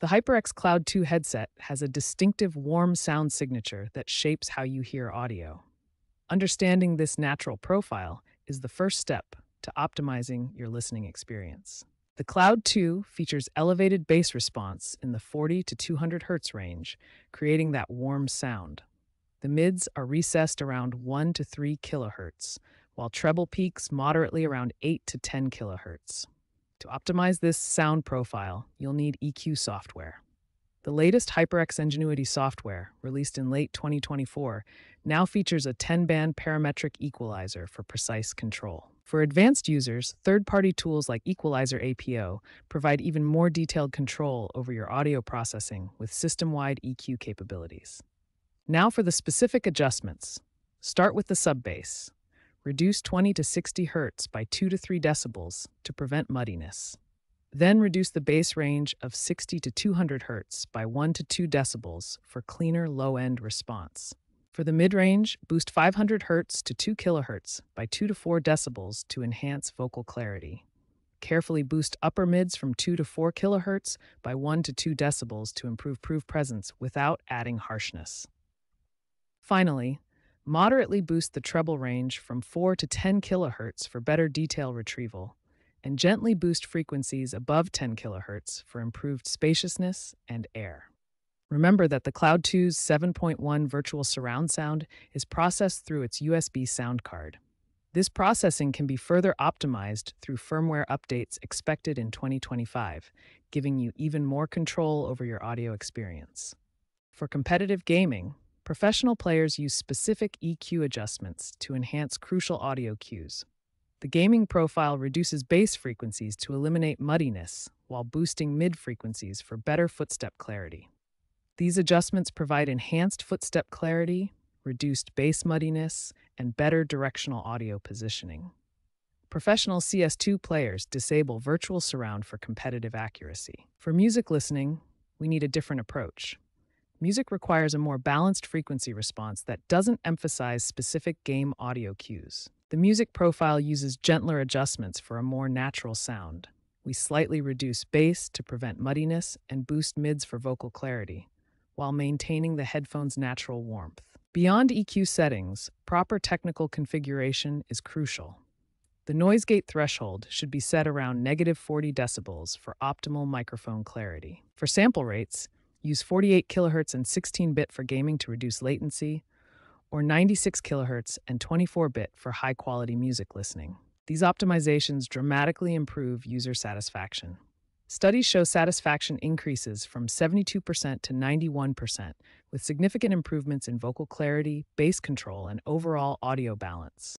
The HyperX Cloud 2 headset has a distinctive warm sound signature that shapes how you hear audio. Understanding this natural profile is the first step to optimizing your listening experience. The Cloud 2 features elevated bass response in the 40 to 200 Hz range, creating that warm sound. The mids are recessed around 1 to 3 kHz, while treble peaks moderately around 8 to 10 kHz. To optimize this sound profile, you'll need EQ software. The latest HyperX Ingenuity software, released in late 2024, now features a 10 band parametric equalizer for precise control. For advanced users, third party tools like Equalizer APO provide even more detailed control over your audio processing with system wide EQ capabilities. Now for the specific adjustments. Start with the sub-bass. Reduce 20 to 60 Hz by 2 to 3 decibels to prevent muddiness. Then reduce the bass range of 60 to 200 Hz by 1 to 2 decibels for cleaner low end response. For the mid range, boost 500 Hz to 2 kHz by 2 to 4 decibels to enhance vocal clarity. Carefully boost upper mids from 2 to 4 kHz by 1 to 2 decibels to improve proof presence without adding harshness. Finally, Moderately boost the treble range from 4 to 10 kHz for better detail retrieval, and gently boost frequencies above 10 kHz for improved spaciousness and air. Remember that the Cloud 2's 7.1 virtual surround sound is processed through its USB sound card. This processing can be further optimized through firmware updates expected in 2025, giving you even more control over your audio experience. For competitive gaming, Professional players use specific EQ adjustments to enhance crucial audio cues. The gaming profile reduces bass frequencies to eliminate muddiness while boosting mid frequencies for better footstep clarity. These adjustments provide enhanced footstep clarity, reduced bass muddiness, and better directional audio positioning. Professional CS2 players disable virtual surround for competitive accuracy. For music listening, we need a different approach. Music requires a more balanced frequency response that doesn't emphasize specific game audio cues. The music profile uses gentler adjustments for a more natural sound. We slightly reduce bass to prevent muddiness and boost mids for vocal clarity, while maintaining the headphone's natural warmth. Beyond EQ settings, proper technical configuration is crucial. The noise gate threshold should be set around negative 40 decibels for optimal microphone clarity. For sample rates, Use 48 kHz and 16 bit for gaming to reduce latency, or 96 kHz and 24 bit for high quality music listening. These optimizations dramatically improve user satisfaction. Studies show satisfaction increases from 72% to 91%, with significant improvements in vocal clarity, bass control, and overall audio balance.